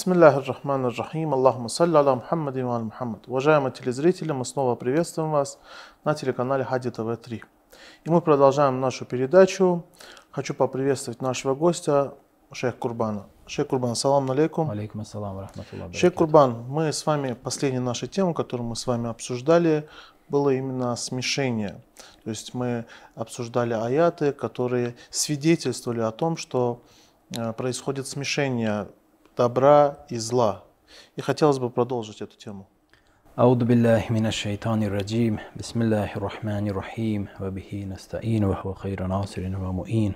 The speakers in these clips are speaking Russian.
Бисмиллахи рахмани рахим. Аллахума салли аля Мухаммадин ва Мухаммад. Уважаемые телезрители, мы снова приветствуем вас на телеканале Хади ТВ-3. И мы продолжаем нашу передачу. Хочу поприветствовать нашего гостя, шейх Курбана. Шейх Курбан, салам алейкум. Алейкум ассалам, рахматуллах. Шейх Курбан, мы с вами, последняя наша тема, которую мы с вами обсуждали, было именно смешение. То есть мы обсуждали аяты, которые свидетельствовали о том, что э, происходит смешение добра и зла. И хотелось бы продолжить эту тему. أعوذ بالله من الشيطان الرجيم بسم الله الرحمن الرحيم وبه نستعين وهو خير ناصر ومؤين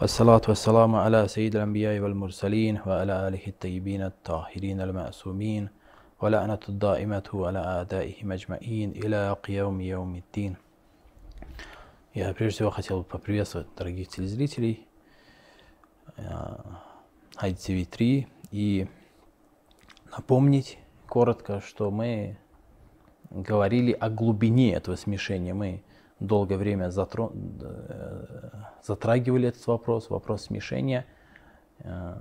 والصلاة والسلام على سيد الأنبياء والمرسلين وعلى آله الطيبين الطاهرين المعصومين ولعنة الدائمة على أعدائهم أجمعين إلى قيام يوم الدين Я прежде всего хотел бы поприветствовать дорогих телезрителей ITV3 и напомнить коротко, что мы говорили о глубине этого смешения. Мы долгое время затро... Э, затрагивали этот вопрос, вопрос смешения. Э,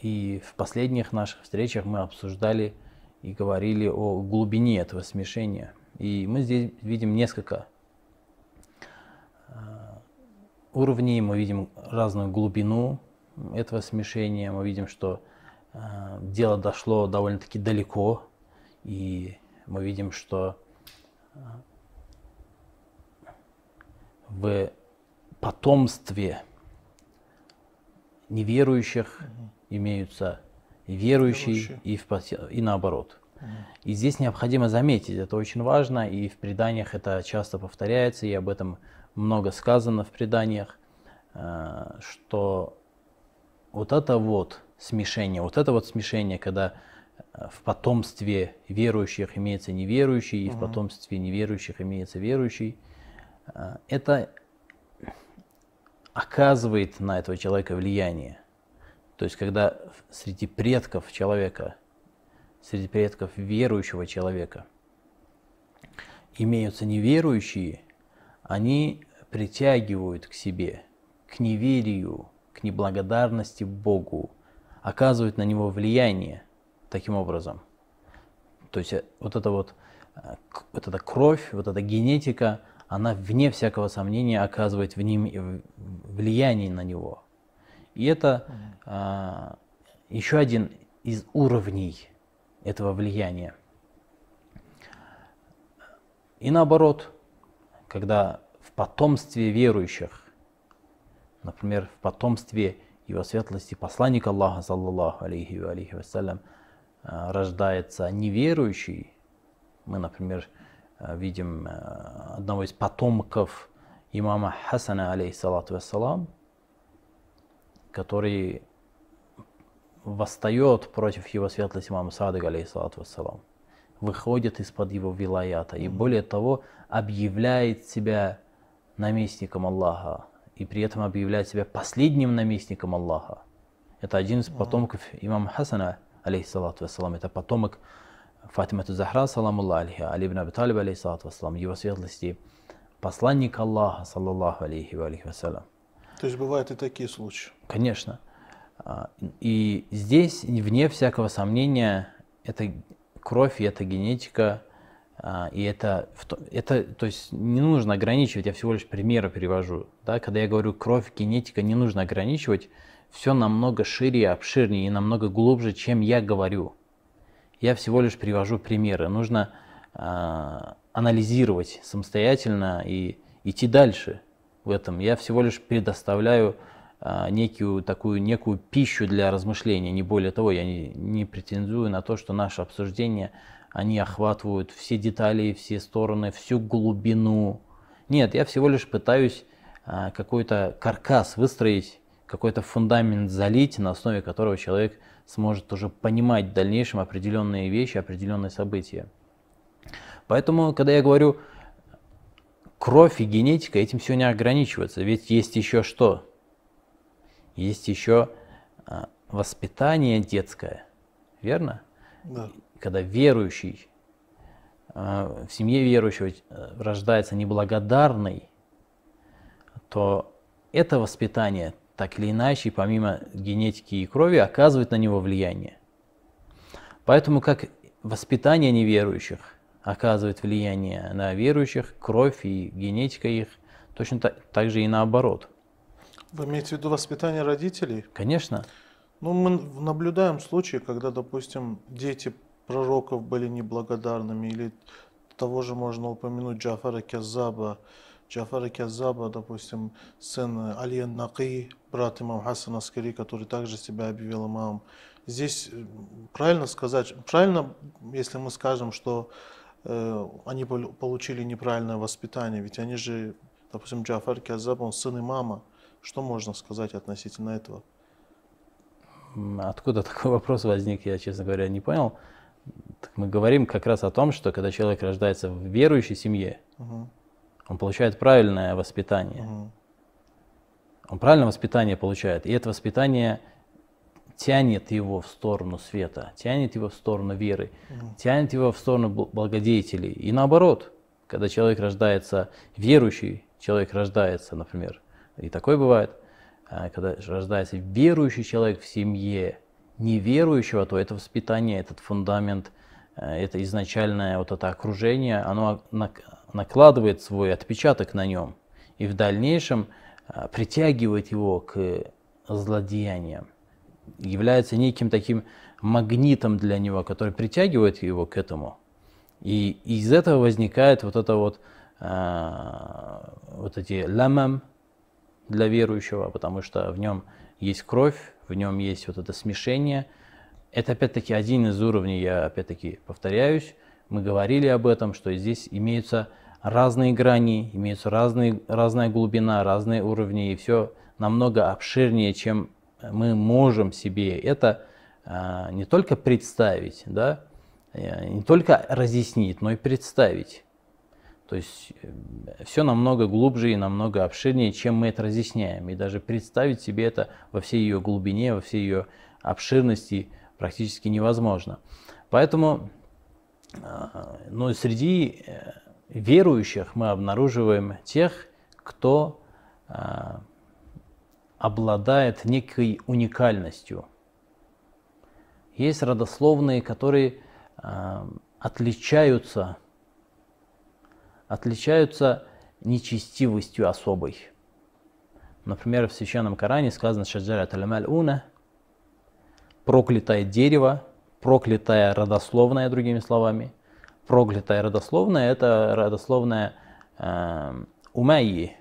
и в последних наших встречах мы обсуждали и говорили о глубине этого смешения. И мы здесь видим несколько э, уровней, мы видим разную глубину этого смешения, мы видим, что дело дошло довольно-таки далеко, и мы видим, что в потомстве неверующих угу. имеются и верующие, верующие. И, в, и наоборот. Угу. И здесь необходимо заметить, это очень важно, и в преданиях это часто повторяется, и об этом много сказано в преданиях, э, что вот это вот смешение, вот это вот смешение, когда в потомстве верующих имеется неверующий, и угу. в потомстве неверующих имеется верующий, э, это оказывает на этого человека влияние. То есть, когда среди предков человека, среди предков верующего человека имеются неверующие, они притягивают к себе, к неверию, к неблагодарности Богу, оказывают на него влияние таким образом. То есть э, вот эта вот, э, вот эта кровь, вот эта генетика – она вне всякого сомнения оказывает в ним влияние на него. И это а, еще один из уровней этого влияния. И наоборот, когда в потомстве верующих, например, в потомстве его светлости посланника Аллаха, саллаллаху алейхи ва алейхи вассалям, а, рождается неверующий, мы, например, Э, видим э, одного из потомков имама Хасана, алейхиссалату вассалам, который восстает против его светлости имама Садыга, алейхиссалату вассалам, выходит из-под его вилаята и более того объявляет себя наместником Аллаха и при этом объявляет себя последним наместником Аллаха. Это один из потомков имама Хасана, алейхиссалату вассалам, это потомок Фатима Захра, саламулла алейха, Али ибн Аби Талиб, алейхиссалату вассалам, его светлости, посланник Аллаха, саллаллаху алейхи ва алейхи вассалям. То есть бывают и такие случаи? Конечно. А, и здесь, вне всякого сомнения, это кровь и это генетика, а, и это, это, то есть не нужно ограничивать, я всего лишь примеры привожу. Да? Когда я говорю кровь, генетика, не нужно ограничивать, все намного шире, обширнее и намного глубже, чем я говорю. Я всего лишь привожу примеры. Нужно э, анализировать самостоятельно и идти дальше в этом. Я всего лишь предоставляю э, некую такую некую пищу для размышления, не более того. Я не, не претендую на то, что наши обсуждения они охватывают все детали, все стороны, всю глубину. Нет, я всего лишь пытаюсь э, какой-то каркас выстроить, какой-то фундамент залить, на основе которого человек сможет уже понимать в дальнейшем определенные вещи, определенные события. Поэтому, когда я говорю кровь и генетика, этим все не ограничивается. Ведь есть еще что? Есть еще а, воспитание детское, верно? Да. Когда верующий, а, в семье верующего э, рождается неблагодарный, то это воспитание так или иначе, помимо генетики и крови, оказывает на него влияние. Поэтому как воспитание неверующих оказывает влияние на верующих, кровь и генетика их, точно так, так же и наоборот. Вы имеете в виду воспитание родителей? Конечно. Ну, мы наблюдаем случаи, когда, допустим, дети пророков были неблагодарными, или того же можно упомянуть Джафара Кезаба. Джафара Кезаба, допустим, сын Алия Наки, брат имам Хасана Аскари, который также себя объявил имамом. Здесь э, правильно сказать, правильно, если мы скажем, что э, они получили неправильное воспитание, ведь они же, допустим, Джафар Кезаб, он сын имама. Что можно сказать относительно этого? Откуда такой вопрос возник, я, честно говоря, не понял. Так мы говорим как раз о том, что когда человек рождается в верующей семье, угу. он получает правильное воспитание. Угу. Он правильное воспитание получает. И это воспитание тянет его в сторону света, тянет его в сторону веры, угу. тянет его в сторону благодетелей. И наоборот, когда человек рождается верующий, человек рождается, например, и такое бывает, когда рождается верующий человек в семье, неверующего, то это воспитание, этот фундамент, э, это изначальное вот это окружение, оно накладывает свой отпечаток на нем и в дальнейшем э, притягивает его к злодеяниям, является неким таким магнитом для него, который притягивает его к этому. И из этого возникает вот это вот, э, вот эти ламам для верующего, потому что в нем есть кровь, в нем есть вот это смешение. Это опять-таки один из уровней, я опять-таки повторяюсь, мы говорили об этом, что здесь имеются разные грани, имеются разные, разная глубина, разные уровни, и все намного обширнее, чем мы можем себе это а, не только представить, да, э, не только разъяснить, но и представить. То есть э, все намного глубже и намного обширнее, чем мы это разъясняем. И даже представить себе это во всей ее глубине, во всей ее обширности практически невозможно. Поэтому э, ну, среди э, верующих мы обнаруживаем тех, кто обладает некой уникальностью. Есть родословные, которые отличаются отличаются нечестивостью особой. Например, в Священном Коране сказано «Шаджара талямаль уна» проклятое дерево, проклятая родословная, другими словами. Проклятая родословная – это родословная э, Умайи,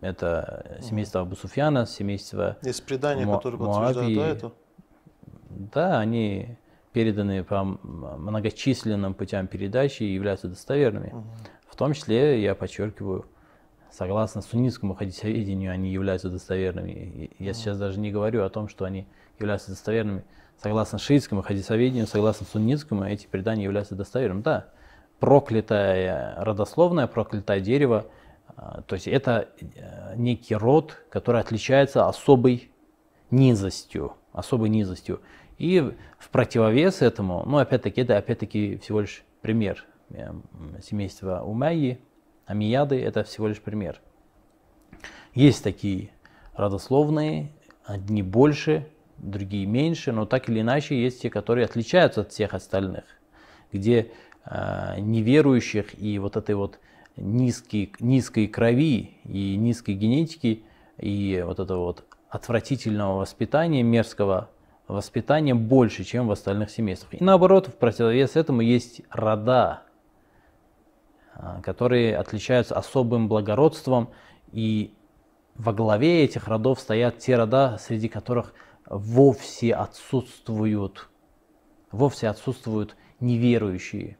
это семейство Абу Суфьяна, семейство Есть предания, Му- которые подтверждают да, это? Да, они переданы по многочисленным путям передачи и являются достоверными. Угу том числе, я подчеркиваю, согласно суннитскому хадисоведению, они являются достоверными. Я сейчас даже не говорю о том, что они являются достоверными. Согласно шиитскому хадисоведению, согласно суннитскому, эти предания являются достоверными. Да, проклятое родословное, проклятое дерево, а, то есть это э, некий род, который отличается особой низостью, особой низостью. И в противовес этому, ну опять-таки, это опять-таки всего лишь пример, семейства Умайи, Амияды – это всего лишь пример. Есть такие родословные, одни больше, другие меньше, но так или иначе есть те, которые отличаются от всех остальных, где э, неверующих и вот этой вот низкой, низкой крови и низкой генетики и вот этого вот отвратительного воспитания мерзкого воспитания больше, чем в остальных семействах. И наоборот, в противовес этому есть рода, которые отличаются особым благородством, и во главе этих родов стоят те рода, среди которых вовсе отсутствуют, вовсе отсутствуют неверующие.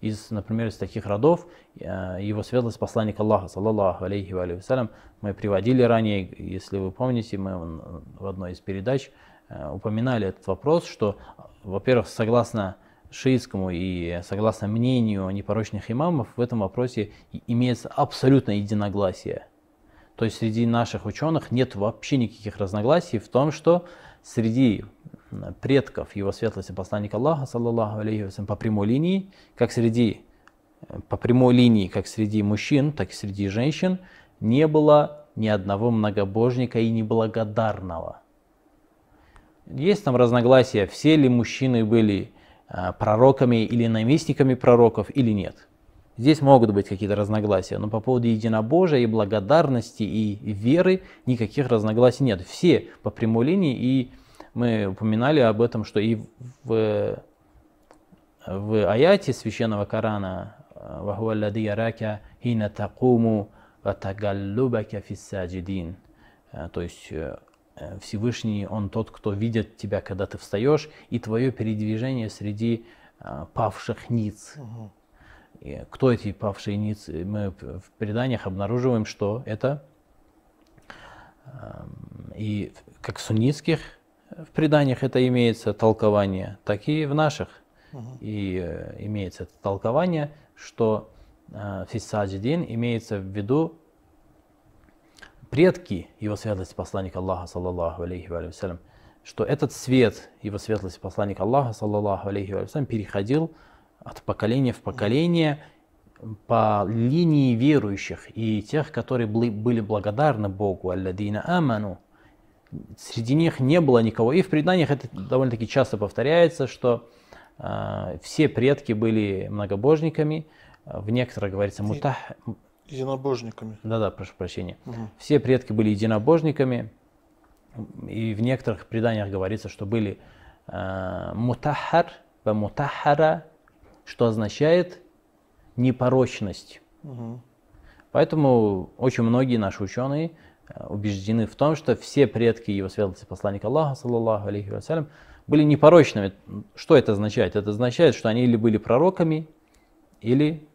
Из, например, из таких родов а, его светлость посланник Аллаха, саллаллаху алейхи ва вассалям, мы приводили ранее, если вы помните, мы в одной из передач упоминали этот вопрос, что, во-первых, согласно шиитскому и согласно мнению непорочных имамов, в этом вопросе имеется абсолютное единогласие. То есть среди наших ученых нет вообще никаких разногласий в том, что среди предков его светлости посланника Аллаха, саллаллаху алейхи по прямой линии, как среди по прямой линии, как среди мужчин, так и среди женщин, не было ни одного многобожника и неблагодарного. Есть там разногласия, все ли мужчины были пророками или наместниками пророков или нет. Здесь могут быть какие-то разногласия, но по поводу единобожия и благодарности и веры никаких разногласий нет. Все по прямой линии, и мы упоминали об этом, что и в, в аяте священного Корана «Вахуаллади ярака хина такуму ватагаллубака фиссаджидин». То есть э, Всевышний, Он тот, кто видит тебя, когда ты встаешь, и твое передвижение среди э, павших ниц. Угу. И кто эти павшие ниц? Мы в преданиях обнаруживаем, что это эм, и как в суннитских в преданиях это имеется толкование, так и в наших угу. и э, имеется это толкование, что э, фиссаджидин имеется в виду предки его светлости посланника Аллаха, саллаллаху алейхи вассалям, что этот свет его светлости посланника Аллаха, саллаллаху алейхи вассалям, переходил от поколения в поколение по линии верующих и тех, которые были благодарны Богу, алладина аману. Среди них не было никого. И в преданиях это довольно-таки часто повторяется, что э, все предки были многобожниками. В некоторых говорится мутах... Единобожниками. Да-да, прошу прощения. Угу. Все предки были единобожниками. И в некоторых преданиях говорится, что были э, мутахар, мутахара, что означает непорочность. Угу. Поэтому очень многие наши ученые э, убеждены в том, что все предки его светлости посланника Аллаха, саллаллаху алейхи вассалям, были непорочными. Что это означает? Это означает, что они или были пророками, или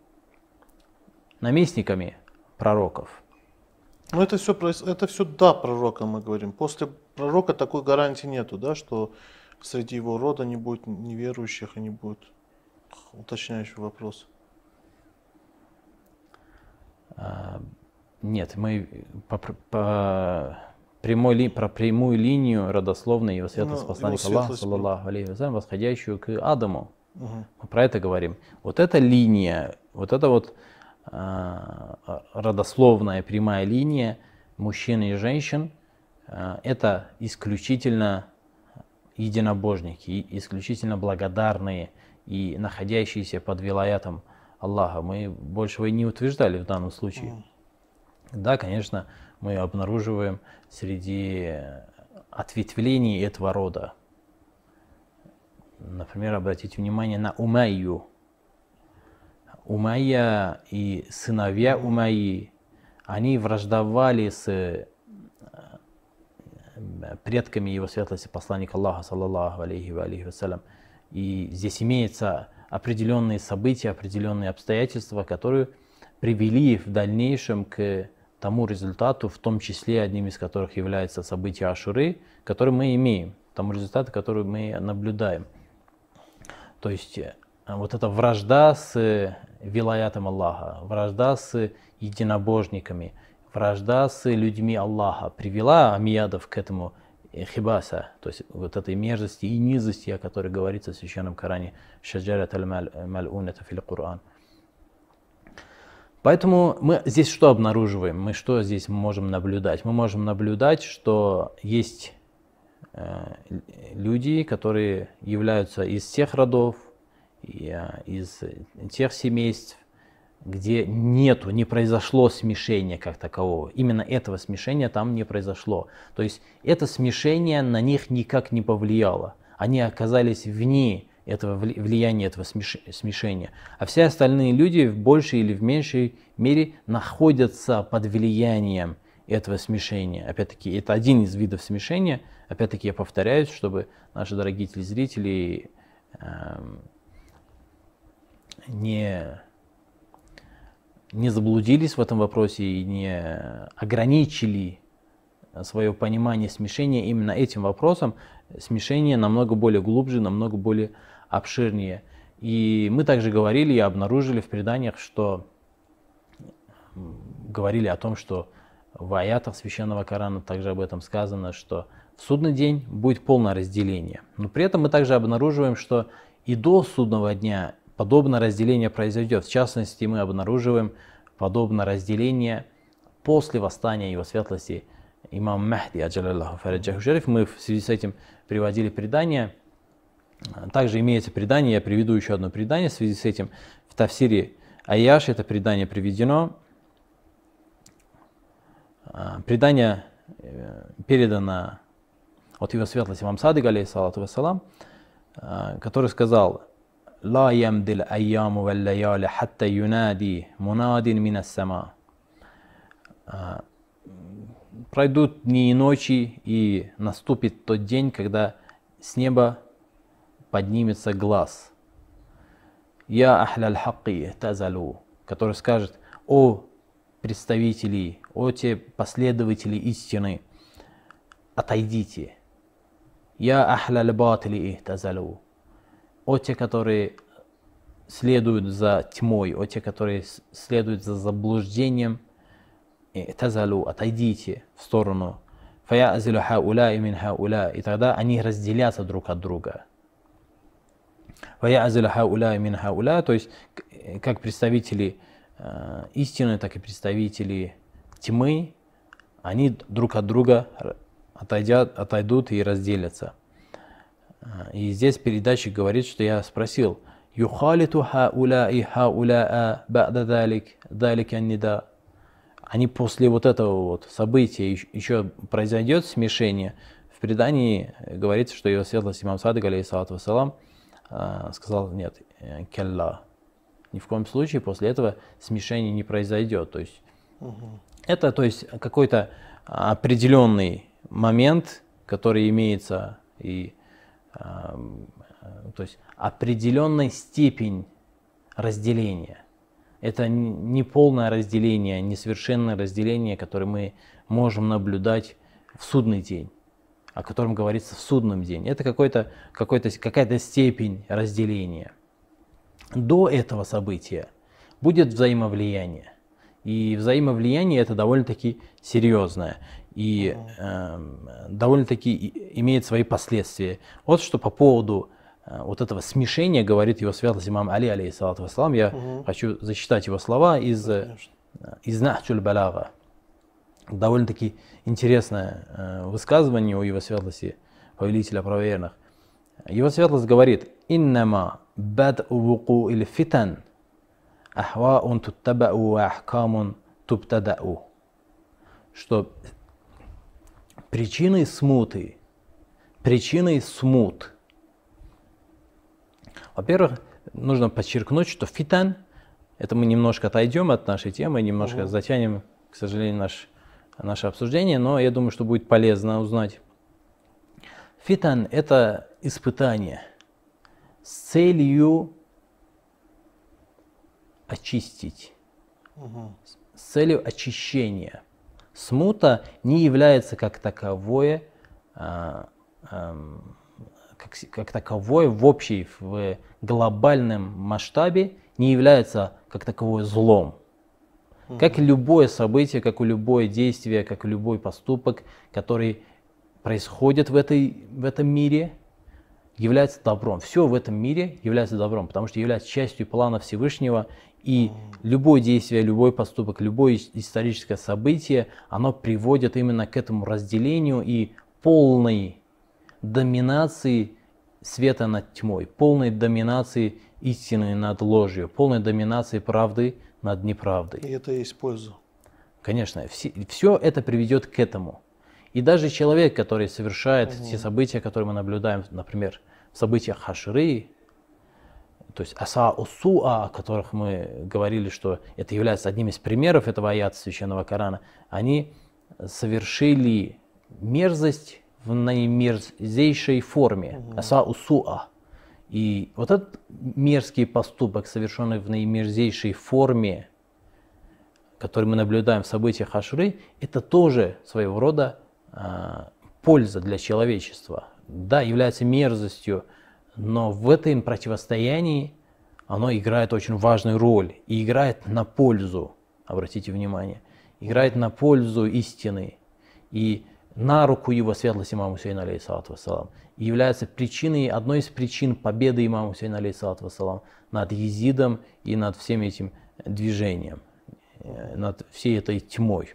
наместниками пророков. Ну это все, это все да пророка мы говорим. После пророка такой гарантии нету, да, что среди его рода не будет неверующих и не будет уточняющий вопрос. А, нет, мы по, по прямой ли, про прямую линию родословной его светлость ну, посланника Аллаха, саллаллаху алейхи вассалям, восходящую к Адаму. Угу. Мы про это говорим. Вот эта линия, вот эта вот родословная прямая линия мужчин и женщин, а, это исключительно единобожники, исключительно благодарные и находящиеся под вилаятом Аллаха. Мы большего и не утверждали в данном случае. Да, конечно, мы обнаруживаем среди ответвлений этого рода. Например, обратите внимание на Умайю. Умайя и сыновья Умайи, они враждовали с э, предками его светлости посланника Аллаха, саллаллаху алейхи ва алейхи вассалям. И здесь имеются определенные события, определенные обстоятельства, которые привели в дальнейшем к тому результату, в том числе одним из которых является событие Ашуры, который мы имеем, тому результату, который мы наблюдаем. То есть э, вот эта вражда с вилаятом Аллаха, вражда с единобожниками, вражда с людьми Аллаха привела амиядов к этому хибаса, то есть вот этой мерзости и низости, о которой говорится в Священном Коране, шаджарат аль-мал'ун, это фил Коран. Поэтому мы здесь что обнаруживаем? Мы что здесь можем наблюдать? Мы можем наблюдать, что есть э, люди, которые являются из тех родов, э, из тех семейств, где нету, не произошло смешения как такового. Именно этого смешения там не произошло. То есть это смешение на них никак не повлияло. Они оказались вне этого влияния, этого смешения. А все остальные люди в большей или в меньшей мере находятся под влиянием этого смешения. Опять-таки, это один из видов смешения. Опять-таки, я повторяюсь, чтобы наши дорогие телезрители э, не не заблудились в этом вопросе и не ограничили свое понимание смешения именно этим вопросом, смешение намного более глубже, намного более обширнее. И мы также говорили и обнаружили в преданиях, что говорили о том, что в аятах Священного Корана также об этом сказано, что в судный день будет полное разделение. Но при этом мы также обнаруживаем, что и до судного дня подобное разделение произойдет. В частности, мы обнаруживаем подобное разделение после восстания его светлости имам Махди, аджалаллаху фараджаху шариф, мы в связи с этим приводили предание. Также имеется предание, я приведу еще одно предание в связи с этим. В Тавсире Аяш это предание приведено. А, предание э, передано от его светлости имам Садыг, алейхиссалату вассалам, а, который сказал, لا يمضي الأيام والليالي حتى ينادي مناد من السماء Пройдут дни и ночи, и наступит тот день, когда с неба поднимется глаз. Я ахляль хакки тазалу, который скажет, о представители, о те последователи истины, отойдите. Я ахляль батили тазалу, о те, которые следуют за тьмой, о те, которые следуют за заблуждением, тазалу, отойдите в сторону. Фая азилу хауля и мин хауля. И тогда они разделятся друг от друга. Фая азилу хауля и мин хауля. То есть, как представители э, истины, так и представители тьмы, они друг от друга отойдут и разделятся. И здесь передатчик говорит, что я спросил, «Юхалиту хауля и хауля ба'да далик, далик аннида» они после вот этого вот события еще произойдет смешение. В предании говорится, что его светлость имам Садык, алейхиссалату вассалам, а, сказал, нет, э, келла. Ни в коем случае после этого смешение не произойдет. То есть угу. это то есть какой-то определенный момент, который имеется и а, то есть определенная степень разделения. Это не полное разделение, несовершенное разделение, которое мы можем наблюдать в судный день, о котором говорится в судном день. Это какой-то, какой-то, какая-то степень разделения. До этого события будет взаимовлияние. И взаимовлияние это довольно-таки серьезное и э, довольно-таки имеет свои последствия. Вот что по поводу Э, вот этого смешения, говорит его светлость имам Али, алейхиссалату вассалам. Я угу. хочу зачитать его слова из, э, из Нахчуль Балага. Довольно-таки интересное э, высказывание у его светлости, повелителя правоверных. Его светлость говорит, «Иннама бад вуку или фитан ахваун туттабау ахкамун тубтадау». Что причиной смуты, причиной смут – во-первых, нужно подчеркнуть, что фитан, это мы немножко отойдем от нашей темы, немножко угу. затянем, к сожалению, наш, наше обсуждение, но я думаю, что будет полезно узнать. Фитан – это испытание с целью очистить, угу. с целью очищения. Смута не является как таковое а, а, как, как таковое в общей, в глобальном масштабе не является как таковое злом. Как любое событие, как и любое действие, как и любой поступок, который происходит в, этой, в этом мире, является добром. Все в этом мире является добром, потому что является частью плана Всевышнего. И любое действие, любой поступок, любое историческое событие, оно приводит именно к этому разделению и полной доминации света над тьмой, полной доминации истины над ложью, полной доминации правды над неправдой. И это есть польза. Конечно, все, все это приведет к этому. И даже человек, который совершает угу. те события, которые мы наблюдаем, например, в событиях Хаширы, то есть аса усуа, о которых мы говорили, что это является одним из примеров этого аята священного Корана, они совершили мерзость в наимерзейшей форме. Аса усуа. И вот этот мерзкий поступок, совершенный в наимерзейшей форме, который мы наблюдаем в событиях Ашры, это тоже своего рода э, польза для человечества. Да, является мерзостью, но в этом противостоянии оно играет очень важную роль и играет на пользу, обратите внимание, играет на пользу истины. И на руку его светлости имама Хусейна, алейхиссалату вассалам, и является причиной, одной из причин победы имама Хусейна, алейхиссалату вассалам, над Езидом и над всем этим движением, э, над всей этой тьмой.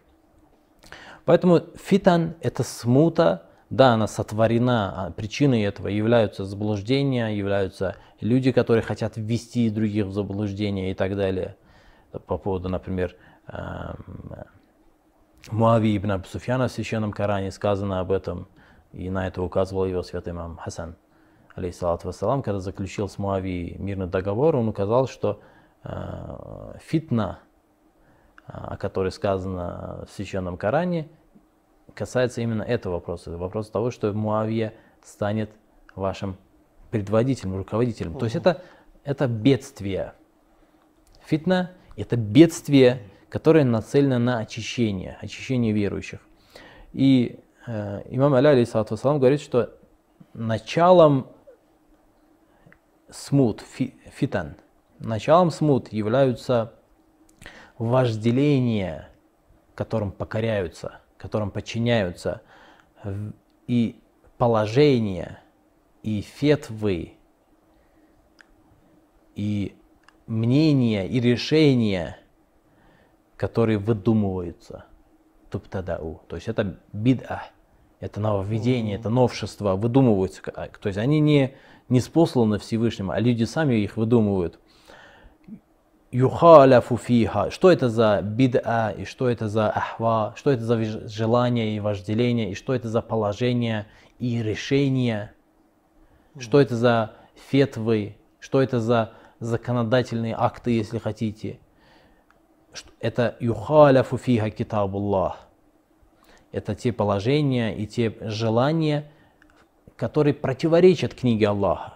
Поэтому фитан – это смута, да, она сотворена, а причиной этого являются заблуждения, являются люди, которые хотят ввести других в заблуждение и так далее. По поводу, например, эм, Муави ибн Абу Суфьяна в Священном Коране сказано об этом, и на это указывал его святой имам Хасан, алейхиссалату вассалам, когда заключил с Муави мирный договор, он указал, что э, фитна, о которой сказано в Священном Коране, касается именно этого вопроса. Вопрос того, что Муавия станет вашим предводителем, руководителем. Угу. То есть это, это бедствие. Фитна – это бедствие, которое нацелено на очищение, очищение верующих. И э, имам Аля, алейхиссалату говорит, что началом смут, фи, фитан, началом смут являются вожделения, которым покоряются, которым подчиняются, и положения, и фетвы, и мнения, и решения, которые выдумываются. Туптадау. То есть это бид'а, это нововведение, это новшество, выдумываются. То есть они не, не спосланы Всевышним, а люди сами их выдумывают юхаляфу фиха. Что это за бид'a и что это за ахва, что это за желание и вожделение, и что это за положение и решение, что это за фетвы, что это за законодательные акты, если хотите. Это юхаляфу фиха китабуллах. Это те положения и те желания, которые противоречат книге Аллаха.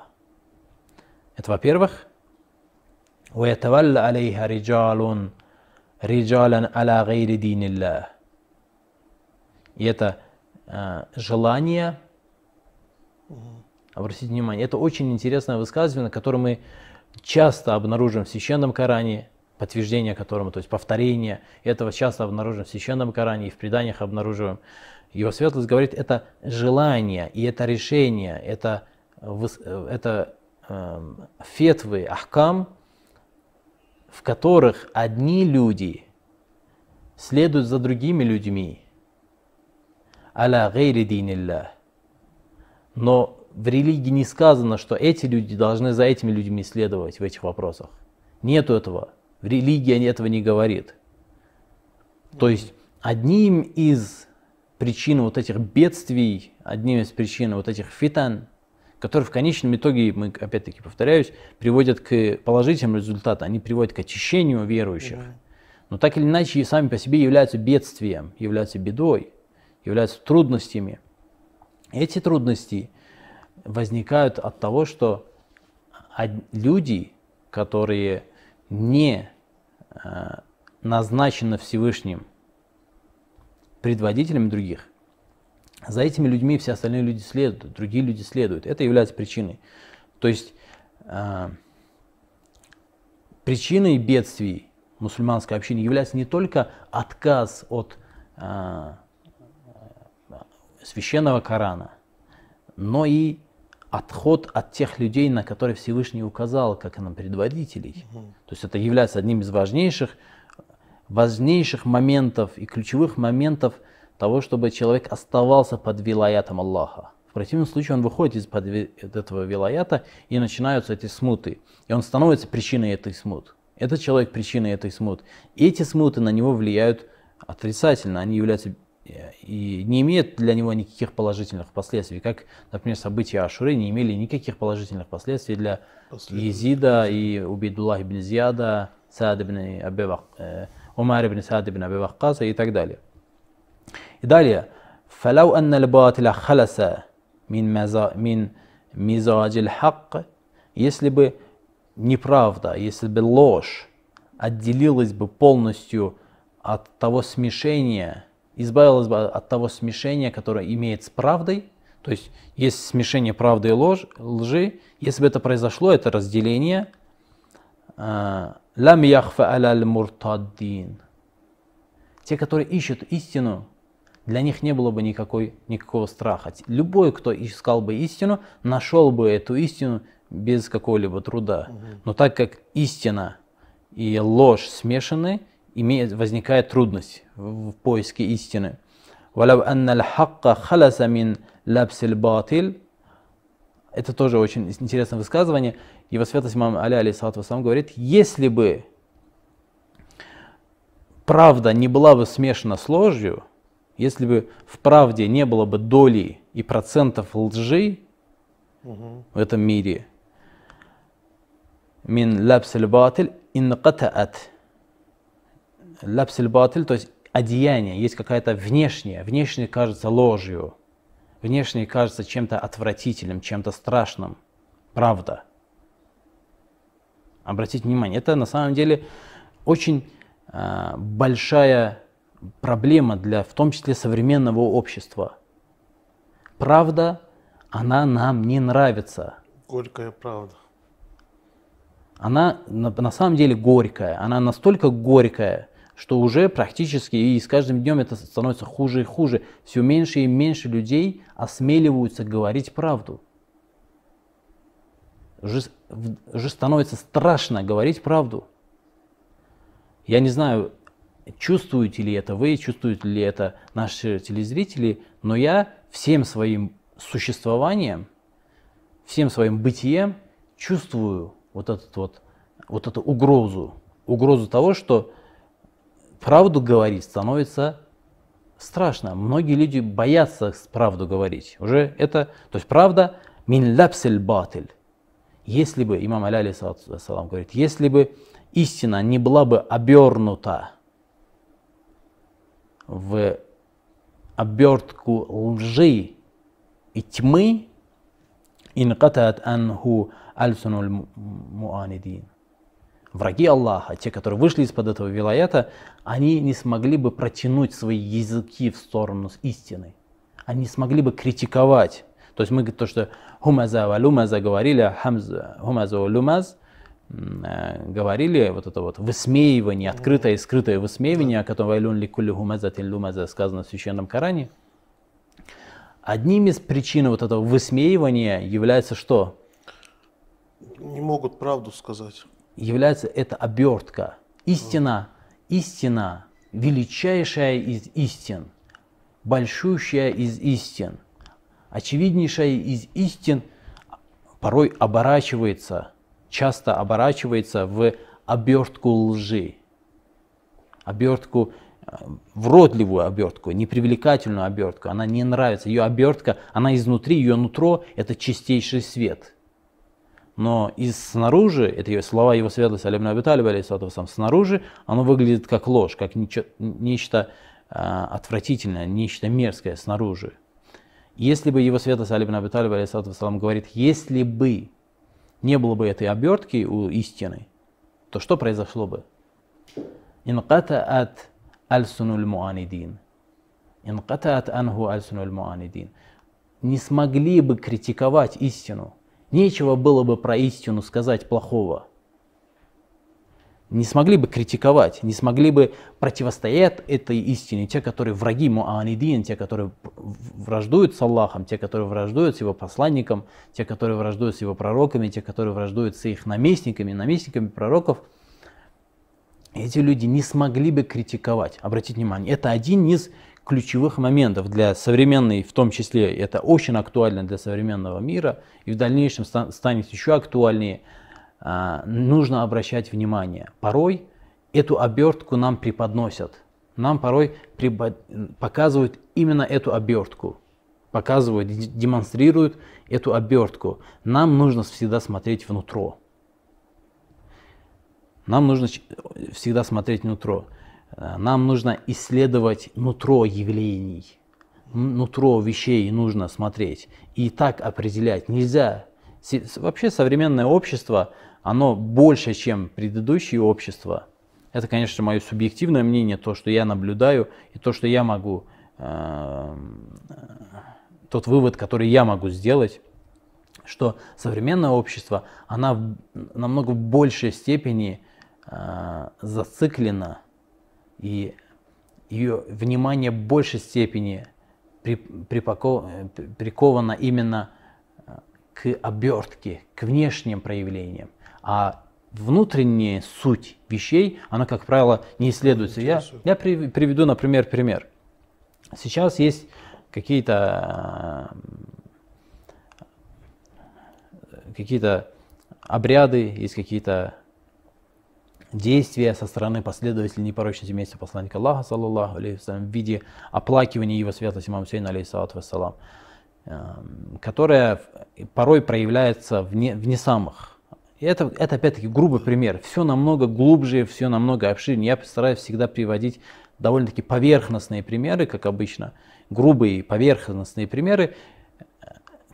Это во-первых. ويتولى عليها رجال رجالا على غير دين الله. И это э, желание, обратите внимание, это очень интересное высказывание, которое мы часто обнаружим в Священном Коране, подтверждение которому, то есть повторение этого часто обнаружим в Священном Коране и в преданиях обнаруживаем. Его светлость говорит, это желание и это решение, это, это э, фетвы, ахкам, в которых одни люди следуют за другими людьми, аля гейри динилля. Но в религии не сказано, что эти люди должны за этими людьми следовать в этих вопросах. Нету этого. В религии этого не говорит. То есть одним из причин вот этих бедствий, одним из причин вот этих фитан, которые в конечном итоге, мы опять-таки повторяюсь, приводят к положительным результатам, они приводят к очищению верующих. Но так или иначе и сами по себе являются бедствием, являются бедой, являются трудностями. Эти трудности возникают от того, что люди, которые не э, назначены Всевышним предводителями других, за этими людьми все остальные люди следуют, другие люди следуют. Это является причиной. То есть э, причиной бедствий мусульманской общины является не только отказ от э, священного Корана, но и отход от тех людей, на которые Всевышний указал, как на предводителей. Угу. То есть это является одним из важнейших, важнейших моментов и ключевых моментов – того, чтобы человек оставался под вилаятом Аллаха. В противном случае он выходит из-под этого вилаята и начинаются эти смуты. И он становится причиной этой смут. Этот человек причиной этой смут. И эти смуты на него влияют отрицательно. Они являются э, и не имеют для него никаких положительных последствий. Как, например, события Ашуры не имели никаких положительных последствий для Езида и Убейдуллах ибн Зияда, Саад ибн Аби э, Умар ибн Саад ибн Аби Ваккаса и так далее. И далее. فلو أن الباطل خلص من من مزاج الحق если бы неправда, если бы ложь отделилась бы полностью от того смешения, избавилась бы от того смешения, которое имеет с правдой, то есть есть смешение правды и ложь, лжи, если бы это произошло, это разделение, лам яхфа аляль муртаддин. Те, которые ищут истину, для них не было бы никакой, никакого страха. Любой, кто искал бы истину, нашел бы эту истину без какого-либо труда. Но так как истина и ложь смешаны, имеет, возникает трудность в, поиске истины. Это тоже очень интересное высказывание. Его святость имам Али, алейсалату вассалам, говорит, если бы правда не была бы смешана с ложью, если бы в правде не было бы доли и процентов лжи угу. в этом мире, мин лапсель батиль инкатаат. Лапсель батиль, то есть одеяние, есть какая-то внешняя, внешне кажется ложью, внешне кажется чем-то отвратительным, чем-то страшным. Правда. Обратите внимание, это на самом деле очень э, большая проблема для, в том числе, современного общества. Правда, она нам не нравится. Горькая правда. Она на, на самом деле горькая. Она настолько горькая, что уже практически и с каждым днем это становится хуже и хуже. Все меньше и меньше людей осмеливаются говорить правду. Уже, уже становится страшно говорить правду. Я не знаю, чувствуете ли это вы, чувствуют ли это наши телезрители, но я всем своим существованием, всем своим бытием чувствую вот, этот вот, вот эту угрозу, угрозу того, что правду говорить становится страшно. Многие люди боятся правду говорить. Уже это, то есть правда, мин лапсель батиль. Если бы, имам Аляли салам говорит, если бы истина не была бы обернута в обертку лжи и тьмы, инкатат анху альсунуль муанидин. Враги Аллаха, те, которые вышли из-под этого вилаята, они не смогли бы протянуть свои языки в сторону истины. Они не смогли бы критиковать. То есть мы то, что хумаза ва лумаза говорили, хамза, хумаза ва лумаз, Э, говорили, вот это вот высмеивание, открытое и скрытое высмеивание, о котором «Вайлюн ли кулли хумазатин лумаза» сказано в Священном Коране, одним из причин вот этого высмеивания является что? Не могут правду сказать. Является это обертка. Истина, истина, величайшая из истин, большущая из истин, очевиднейшая из истин порой оборачивается – часто оборачивается в обертку лжи, обертку, э, вродливую обертку, непривлекательную обертку. Она не нравится. Ее обертка, она изнутри, ее нутро – это чистейший свет. Но из снаружи, это ее слова его светлости, алейхи Абиталиба, сам снаружи, оно выглядит как ложь, как нечто, э, отвратительное, нечто мерзкое снаружи. Если бы его светлость, алейхи Абиталиба, говорит, если бы не было бы этой обертки у истины, то что произошло бы? Инкатаат аль-сунуль муанидин. Инкатаат анху аль-сунуль муанидин. Не смогли бы критиковать истину. Нечего было бы про истину сказать плохого не смогли бы критиковать, не смогли бы противостоять этой истине, те, которые враги Муанидин, те, которые враждуют с Аллахом, те, которые враждуют с его посланником, те, которые враждуют с его пророками, те, которые враждуют с их наместниками, наместниками пророков, эти люди не смогли бы критиковать. Обратите внимание, это один из ключевых моментов для современной, в том числе это очень актуально для современного мира, и в дальнейшем станет еще актуальнее – нужно обращать внимание. Порой эту обертку нам преподносят. Нам порой показывают именно эту обертку. Показывают, демонстрируют эту обертку. Нам нужно всегда смотреть внутрь. Нам нужно всегда смотреть внутрь. Нам нужно исследовать нутро явлений. Нутро вещей нужно смотреть. И так определять. Нельзя. Вообще современное общество, оно больше, чем предыдущие общества. Это, конечно, мое субъективное мнение, то, что я наблюдаю, и то, что я могу, э, тот вывод, который я могу сделать, что современное общество, она в намного большей степени э, зациклена, и ее внимание в большей степени припако, приковано именно э, к обертке, к внешним проявлениям. А внутренняя суть вещей, она, как правило, не исследуется. Я, я приведу, например, пример. Сейчас есть какие-то какие-то обряды, есть какие-то действия со стороны последователей непорочной семейства посланника Аллаха, саллаллаху алейхи в виде оплакивания его святости имама Хусейна, алейхиссалату вассалам, эм, которая порой проявляется в не, в не самых. И это, это опять-таки грубый пример. Все намного глубже, все намного обширнее. Я постараюсь всегда приводить довольно-таки поверхностные примеры, как обычно, грубые поверхностные примеры,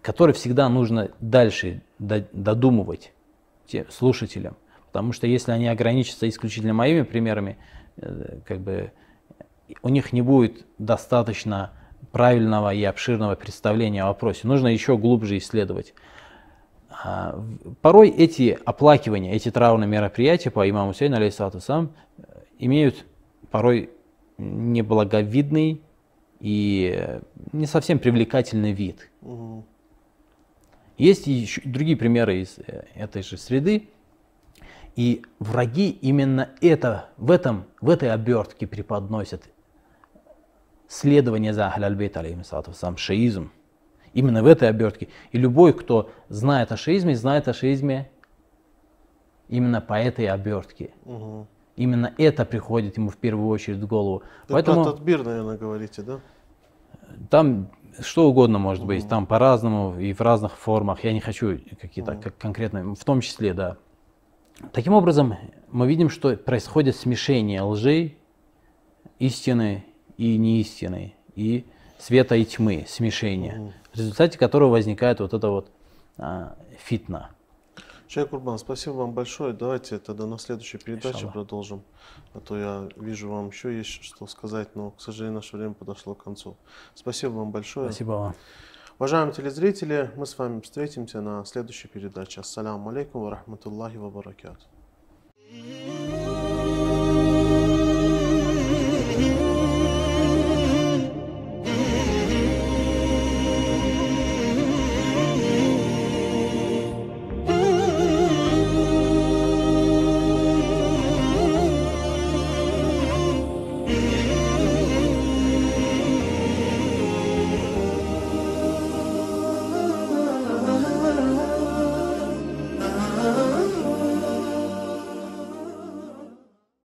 которые всегда нужно дальше додумывать слушателям. Потому что если они ограничатся исключительно моими примерами, э, как бы у них не будет достаточно правильного и обширного представления о вопросе. Нужно еще глубже исследовать. А, порой эти оплакивания, эти траурные мероприятия по имаму Сейну, алейхиссалату сам, имеют порой неблаговидный и не совсем привлекательный вид. Угу. Есть еще другие примеры из э, этой же среды. И враги именно это, в, этом, в этой обертке преподносят следование за Ахляльбейт, сам шиизм. Именно в этой обертке. И любой, кто знает о шиизме, знает о шиизме именно по этой обертке. Угу. Именно это приходит ему в первую очередь в голову. Это Поэтому, про Татбир, наверное, говорите, да? Там что угодно может быть, там по-разному и в разных формах. Я не хочу какие-то как конкретные, в том числе, да. Таким образом, мы видим, что происходит смешение лжи, истины и неистины, и света и тьмы, смешение, в результате которого возникает вот это вот а, фитна. Шейх Курбан, спасибо вам большое. Давайте тогда на следующей передаче Иншаллах. продолжим. А то я вижу, вам еще есть что сказать, но, к сожалению, наше время подошло к концу. Спасибо вам большое. Спасибо вам. Уважаемые телезрители, мы с вами встретимся на следующей передаче. Ассаламу алейкум ва рахматуллахи ва баракату.